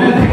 Amen.